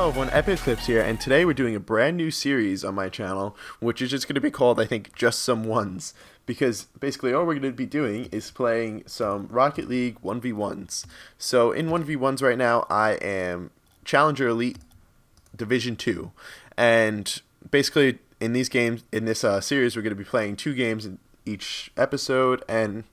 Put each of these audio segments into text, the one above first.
Hello everyone, Epic Eclipse here, and today we're doing a brand new series on my channel, which is just going to be called, I think, Just Some Ones, because basically all we're going to be doing is playing some Rocket League 1v1s. So in 1v1s right now, I am Challenger Elite Division 2, and basically in these games, in this uh, series, we're going to be playing two games in each episode, and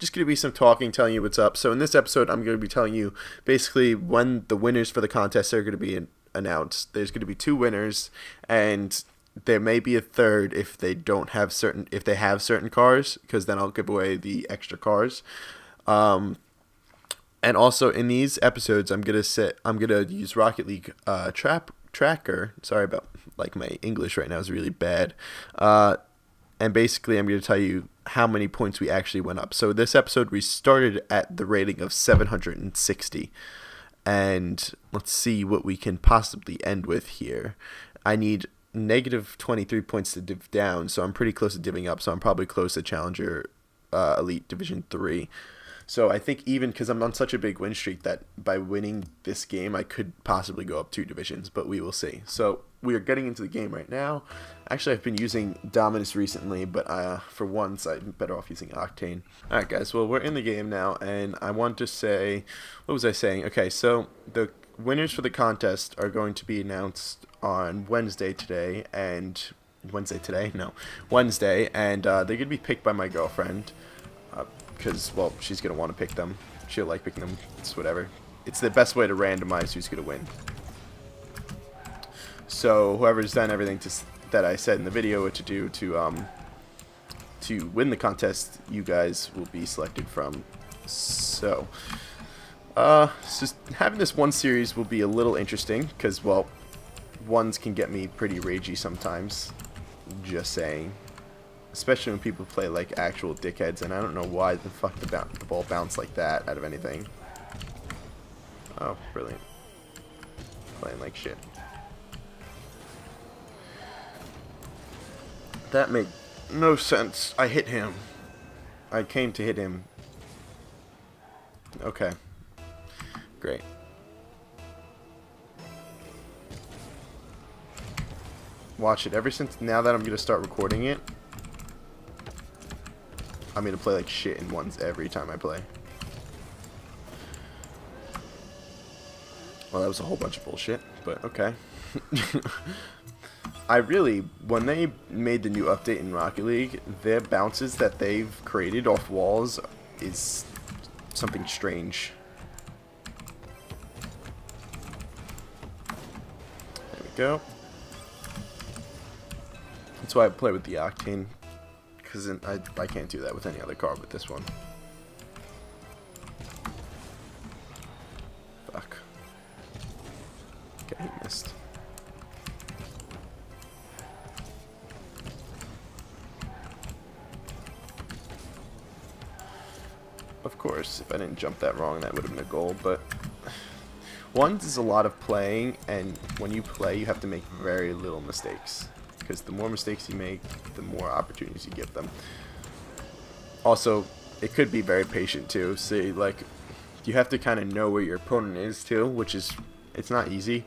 just going to be some talking, telling you what's up. So in this episode, I'm going to be telling you basically when the winners for the contest are going to be announced. There's going to be two winners, and there may be a third if they don't have certain if they have certain cars, because then I'll give away the extra cars. Um, and also in these episodes, I'm gonna set I'm gonna use Rocket League uh, trap tracker. Sorry about like my English right now is really bad. Uh, and basically, I'm going to tell you how many points we actually went up. So this episode, we started at the rating of 760. And let's see what we can possibly end with here. I need negative 23 points to div down, so I'm pretty close to divvying up. So I'm probably close to Challenger uh, Elite Division 3. So I think even because I'm on such a big win streak that by winning this game, I could possibly go up two divisions, but we will see. So we are getting into the game right now. Actually, I've been using Dominus recently, but uh, for once, I'm better off using Octane. Alright guys, well we're in the game now, and I want to say, what was I saying? Okay, so the winners for the contest are going to be announced on Wednesday today, and Wednesday today? No, Wednesday, and uh, they're going to be picked by my girlfriend because, well, she's going to want to pick them. She'll like picking them. It's whatever. It's the best way to randomize who's going to win. So whoever's done everything to, that I said in the video what to do to um, to win the contest, you guys will be selected from. So, uh, just having this one series will be a little interesting because, well, ones can get me pretty ragey sometimes. Just saying especially when people play like actual dickheads, and I don't know why the fuck the, the ball bounced like that out of anything. Oh, brilliant. Playing like shit. That made no sense. I hit him. I came to hit him. Okay. Great. Watch it. Ever since now that I'm going to start recording it, I'm gonna play like shit in ones every time I play. Well, that was a whole bunch of bullshit, but okay. I really, when they made the new update in Rocket League, their bounces that they've created off walls is something strange. There we go. That's why I play with the Octane because I, I can't do that with any other car but this one. Fuck. Okay, missed. Course, if I didn't jump that wrong, that would have been a goal, but... Ones is a lot of playing, and when you play, you have to make very little mistakes because the more mistakes you make, the more opportunities you give them. Also, it could be very patient too. See, like, you have to kind of know where your opponent is too, which is, it's not easy.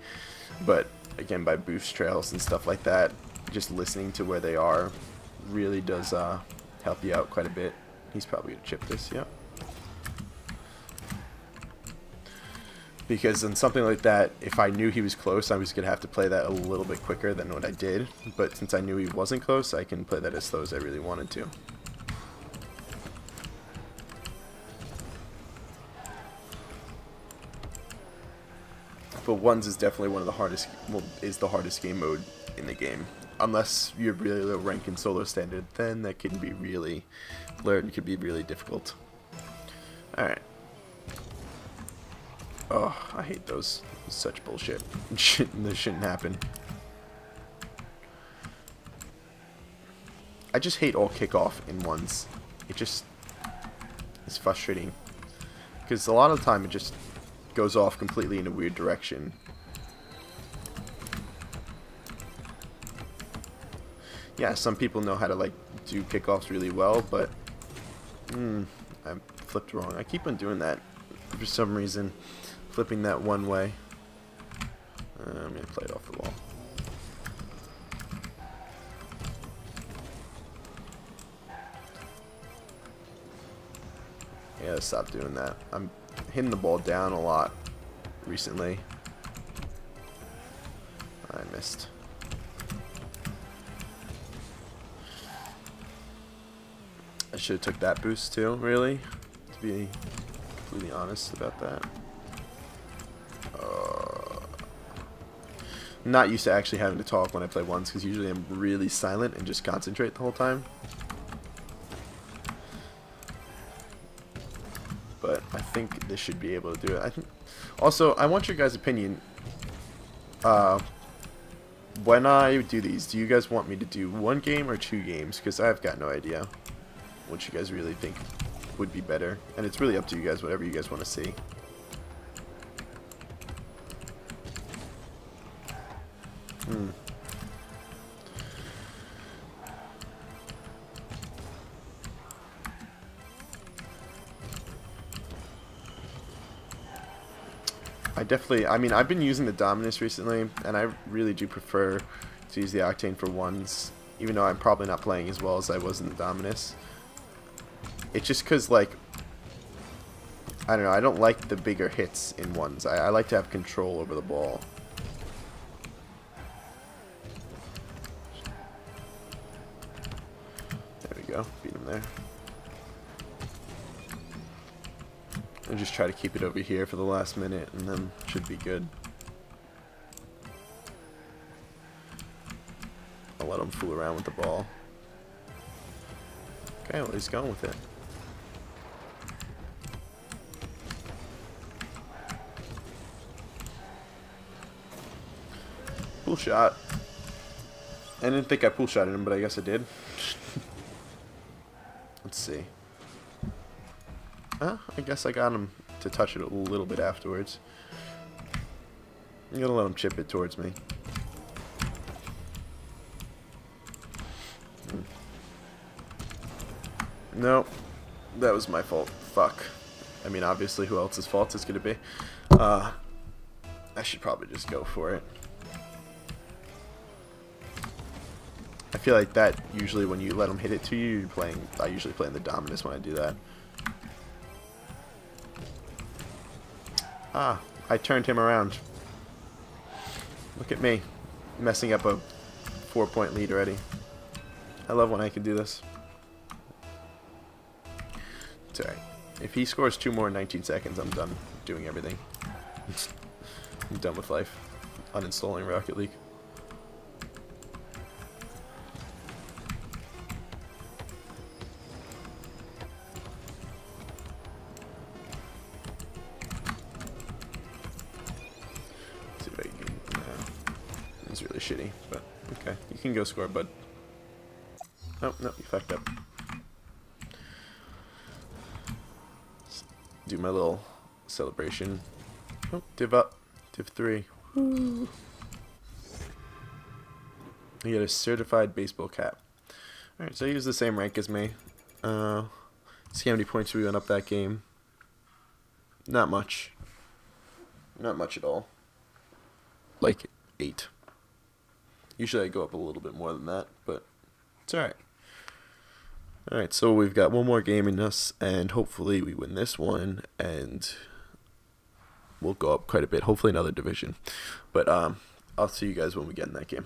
But, again, by boost trails and stuff like that, just listening to where they are really does uh, help you out quite a bit. He's probably going to chip this, yeah. Because in something like that, if I knew he was close, I was going to have to play that a little bit quicker than what I did. But since I knew he wasn't close, I can play that as slow as I really wanted to. But ones is definitely one of the hardest, well, is the hardest game mode in the game. Unless you're really low rank in solo standard, then that can be really, learn could be really difficult. Alright. Oh, I hate those. Such bullshit. this shouldn't happen. I just hate all kickoff in ones. It just is frustrating. Because a lot of the time it just goes off completely in a weird direction. Yeah, some people know how to like do kickoffs really well, but hmm, I flipped wrong. I keep on doing that for some reason flipping that one way. Uh, I'm going to play it off the wall. Yeah, stop doing that. I'm hitting the ball down a lot recently. I missed. I should have took that boost too, really, to be completely honest about that. Not used to actually having to talk when I play ones, because usually I'm really silent and just concentrate the whole time. But I think this should be able to do it. I think. Also, I want your guys' opinion. Uh, when I do these, do you guys want me to do one game or two games? Because I've got no idea what you guys really think would be better. And it's really up to you guys, whatever you guys want to see. I definitely, I mean, I've been using the Dominus recently, and I really do prefer to use the Octane for ones, even though I'm probably not playing as well as I was in the Dominus. It's just because, like, I don't know, I don't like the bigger hits in ones. I, I like to have control over the ball. And just try to keep it over here for the last minute, and then should be good. I'll let him fool around with the ball. Okay, well he's going with it. Pull shot. I didn't think I pool shot him, but I guess I did. Let's see. Uh, I guess I got him to touch it a little bit afterwards. I'm gonna let him chip it towards me. No, that was my fault. Fuck. I mean, obviously, who else's fault is gonna be? Uh, I should probably just go for it. I feel like that usually when you let them hit it to you, playing. I usually play in the Dominus when I do that. Ah, I turned him around. Look at me, messing up a four-point lead already. I love when I can do this. It's alright. If he scores two more in 19 seconds, I'm done doing everything. I'm done with life. Uninstalling Rocket League. Score, bud. Oh, no, you fucked up. do my little celebration. Oh, div up. Div 3. Woo. You get a certified baseball cap. Alright, so he use the same rank as me. Uh, see how many points we went up that game. Not much. Not much at all. Like, 8. Usually I go up a little bit more than that, but it's alright. Alright, so we've got one more game in us, and hopefully we win this one, and we'll go up quite a bit. Hopefully another division. But um, I'll see you guys when we get in that game.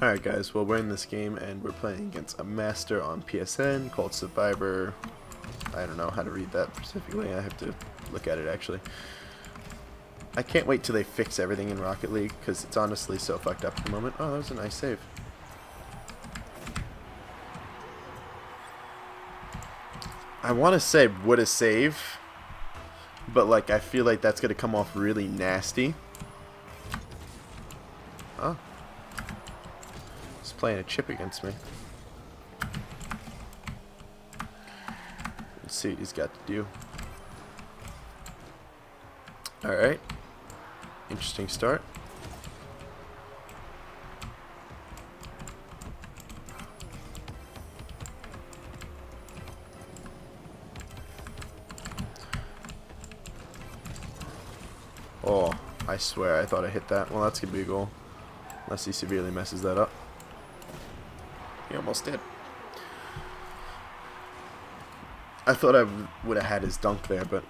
Alright guys, well we're in this game and we're playing against a master on PSN called Survivor. I don't know how to read that specifically, I have to look at it actually. I can't wait till they fix everything in Rocket League because it's honestly so fucked up at the moment. Oh, that was a nice save. I want to say what a save, but like I feel like that's going to come off really nasty. Oh. He's playing a chip against me. Let's see what he's got to do. Alright. Interesting start. Oh, I swear I thought I hit that. Well, that's going to be a goal. Unless he severely messes that up. He almost did. I thought I would have had his dunk there, but...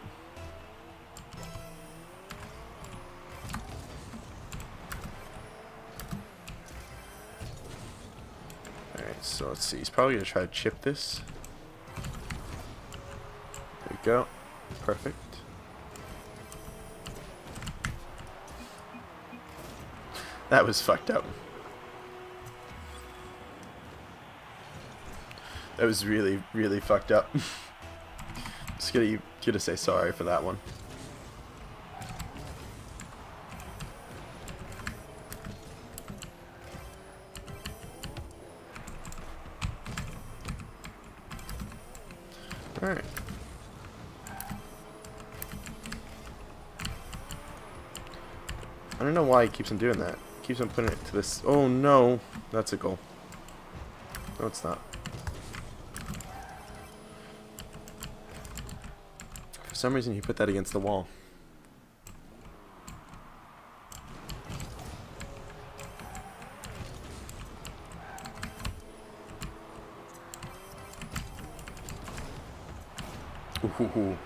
Alright, so let's see. He's probably going to try to chip this. There we go. Perfect. That was fucked up. That was really, really fucked up. Just gonna, gonna say sorry for that one. Alright. I don't know why he keeps on doing that. Keeps on putting it to this. Oh no, that's a goal. No, it's not. Some reason, he put that against the wall. Ooh,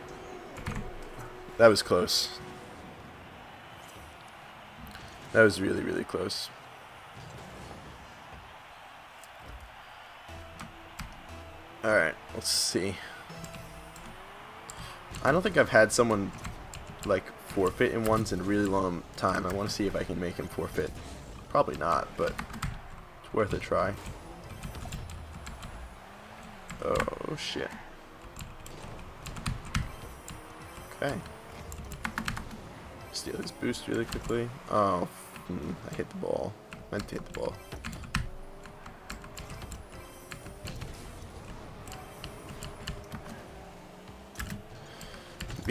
that was close. That was really, really close. Alright, let's see. I don't think I've had someone like forfeit in ones in a really long time. I want to see if I can make him forfeit. Probably not, but it's worth a try. Oh shit. Okay. Steal his boost really quickly. Oh, hmm, I hit the ball. Meant to hit the ball.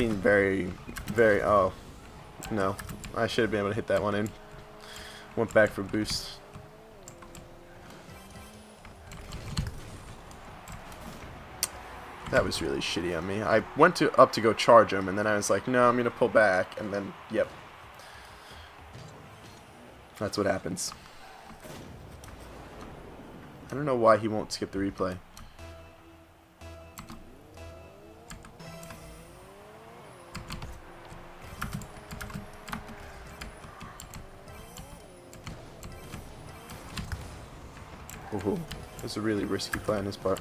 Being very, very, oh, no. I should have been able to hit that one in. Went back for boost. That was really shitty on me. I went to up to go charge him, and then I was like, no, I'm going to pull back, and then, yep. That's what happens. I don't know why he won't skip the replay. That's a really risky play on his part.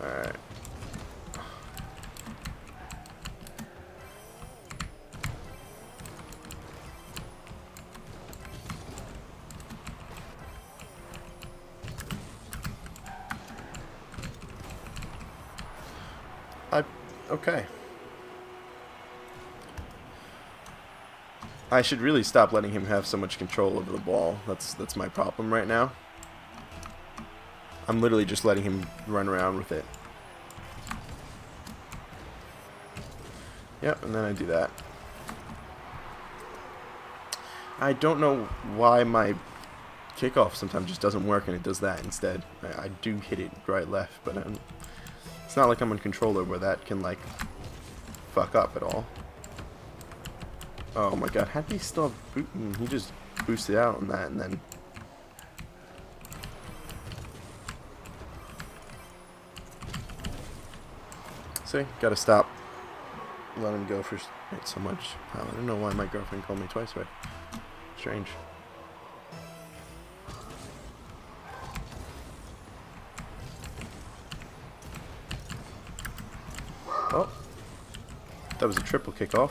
Alright. I okay. I should really stop letting him have so much control over the ball. That's that's my problem right now. I'm literally just letting him run around with it. Yep, and then I do that. I don't know why my kickoff sometimes just doesn't work and it does that instead. I, I do hit it right left, but I'm, it's not like I'm on controller where that can like fuck up at all. Oh my god, how did he still boot? Hmm, he just boosted out on that and then See, gotta stop. Let him go for so much. I don't know why my girlfriend called me twice, but strange. That was a triple kickoff.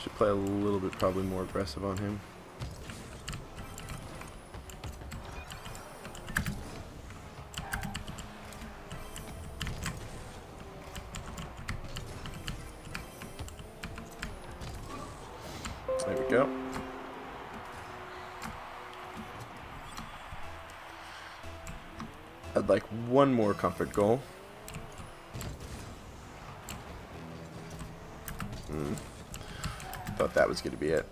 Should play a little bit probably more aggressive on him. Comfort goal. Hmm. Thought that was going to be it.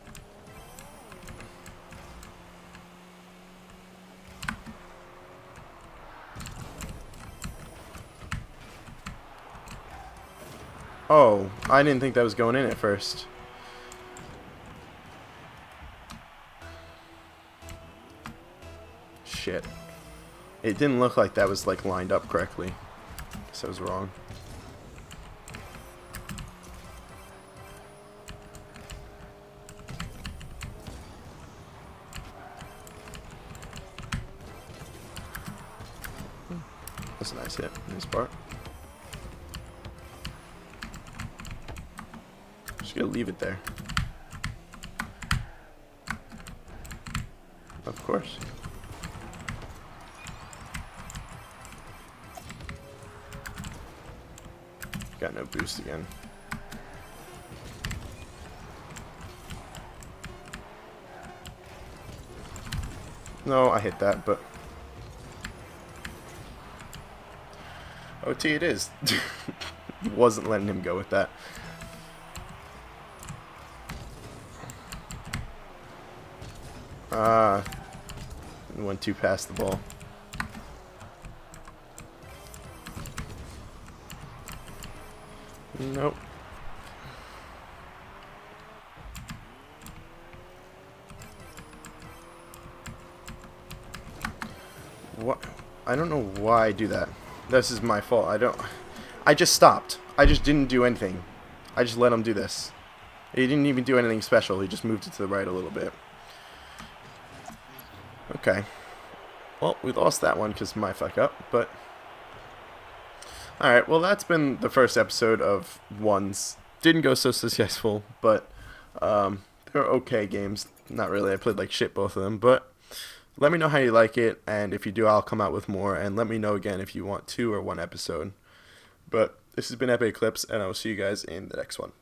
Oh, I didn't think that was going in at first. Shit. It didn't look like that was like lined up correctly. Guess I was wrong. That's a nice hit. Nice part. Just gonna leave it there. Of course. Boost again. No, I hit that, but... OT it is. Wasn't letting him go with that. Ah. went too past the ball. Nope. What? I don't know why I do that. This is my fault. I don't... I just stopped. I just didn't do anything. I just let him do this. He didn't even do anything special. He just moved it to the right a little bit. Okay. Well, we lost that one because my fuck up, but... Alright, well that's been the first episode of Ones. Didn't go so successful, but um, they're okay games. Not really, I played like shit both of them, but let me know how you like it, and if you do, I'll come out with more, and let me know again if you want two or one episode. But this has been Epic Eclipse, and I will see you guys in the next one.